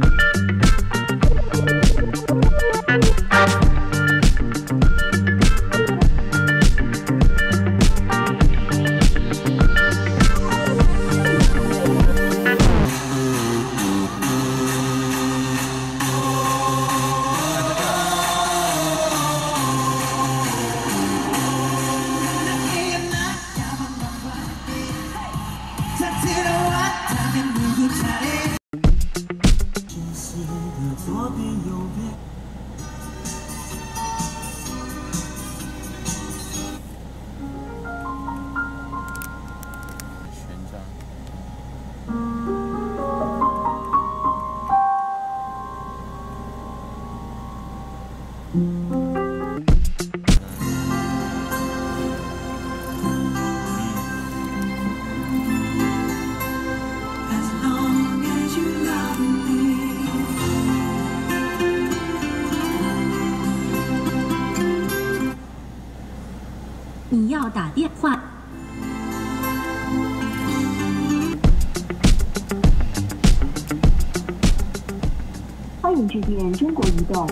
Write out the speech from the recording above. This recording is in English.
다 들어왔다면 누구 차례 致电中国移动。